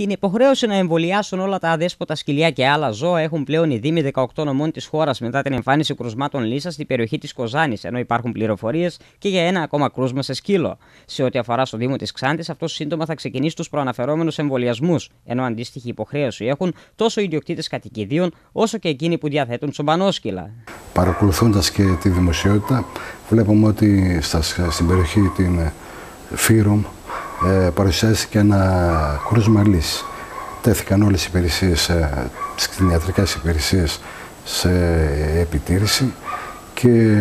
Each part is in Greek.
Την υποχρέωση να εμβολιάσουν όλα τα αδέσποτα σκυλιά και άλλα ζώα έχουν πλέον οι Δήμοι 18 νομών της χώρας μετά την εμφάνιση κρουσμάτων λύσας στην περιοχή της Κοζάνης, ενώ υπάρχουν πληροφορίες και για ένα ακόμα κρούσμα σε σκύλο. Σε ό,τι αφορά στο Δήμο της Ξάντης, αυτό σύντομα θα ξεκινήσει τους προαναφερόμενους εμβολιασμούς, ενώ αντίστοιχη υποχρέωση έχουν τόσο οι ιδιοκτήτες κατοικιδίων όσο και εκείνοι που διαθέτουν τσομπανόσκυλα. Παρακολουθώντας και τη δημοσιότητα, βλέπουμε ότι στα, στην περιοχή την Φύρομ ε, παρουσιάστηκε ένα κρούσμα λύση. Τέθηκαν όλες οι υπηρεσίες, ε, κτηνιατρικές υπηρεσίες σε επιτήρηση και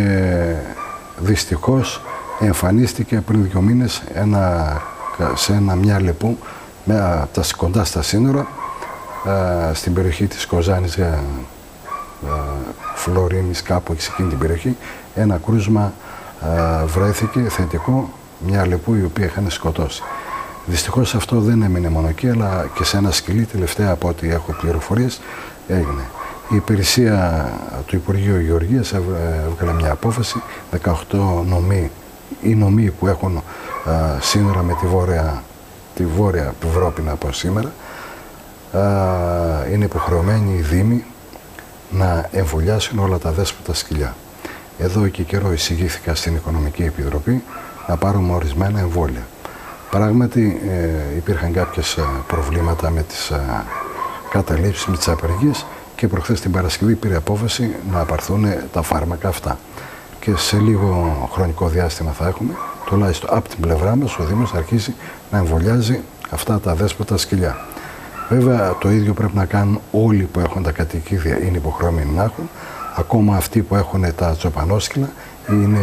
δυστυχώς εμφανίστηκε πριν δύο μήνες ένα, σε ένα μια λεπού με τα κοντά στα σύνορα ε, στην περιοχή της Κοζάνης ε, ε, Φλωρίνης κάπου σε εκείνη την περιοχή ένα κρούσμα βρέθηκε θετικό μια λεπού η οποία είχαν σκοτώσει. Δυστυχώς αυτό δεν έμεινε μόνο εκεί, αλλά και σε ένα σκυλί, τελευταία από ό,τι έχω πληροφορίες, έγινε. Η υπηρεσία του Υπουργείου Γεωργίας έβγαλε μια απόφαση. 18 νομοί ή νομοί που έχουν σύνορα με τη βόρεια, τη βόρεια Ευρώπη από σήμερα, είναι υποχρεωμένοι οι Δήμοι να εμβολιάσουν όλα τα δέσποτα σκυλιά. Εδώ και καιρό εισηγήθηκα στην Οικονομική Επιτροπή να πάρουμε ορισμένα εμβόλια. Πράγματι ε, υπήρχαν κάποιες ε, προβλήματα με τις ε, καταλήψεις, με τις απεργίες και προχθές την Παρασκευή πήρε απόφαση να απαρθούν τα φάρμακα αυτά. Και σε λίγο χρονικό διάστημα θα έχουμε, τουλάχιστον από την πλευρά μας, ο Δήμος θα αρχίσει να εμβολιάζει αυτά τα δέσποτα σκυλιά. Βέβαια το ίδιο πρέπει να κάνουν όλοι που έχουν τα κατοικίδια, είναι υποχρεωμένοι να έχουν, ακόμα αυτοί που έχουν τα τσοπανόσκυλα είναι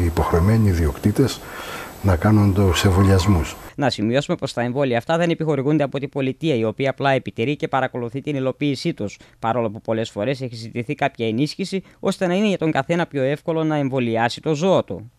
οι υποχρεωμένοι ιδιοκτήτες να κάνουν τους εμβολιασμούς. Να σημειώσουμε πως τα εμβόλια αυτά δεν επιχορηγούνται από την πολιτεία, η οποία απλά επιτηρεί και παρακολουθεί την υλοποίησή τους, παρόλο που πολλές φορές έχει ζητηθεί κάποια ενίσχυση ώστε να είναι για τον καθένα πιο εύκολο να εμβολιάσει το ζώο του.